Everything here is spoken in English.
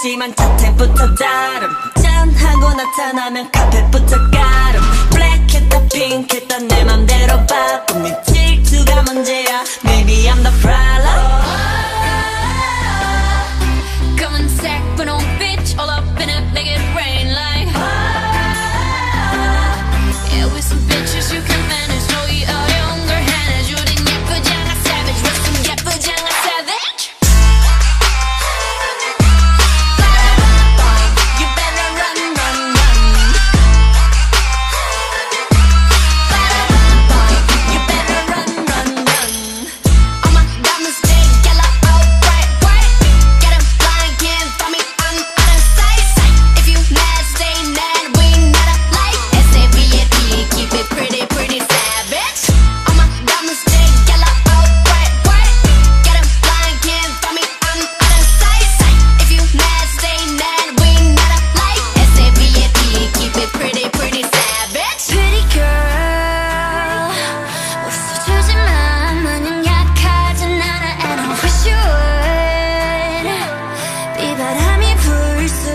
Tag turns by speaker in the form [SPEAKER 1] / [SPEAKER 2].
[SPEAKER 1] 걸
[SPEAKER 2] 걸쳤지만 자태부터 다름 짠하고 나타나면 카펫부터 가름 블랙했다 핑크했다 내 맘대로 바꿈 네 질투가 문제야 Maybe I'm the problem
[SPEAKER 1] 검은색 분홍빛 all up in it make it rain like Yeah with some bitches you can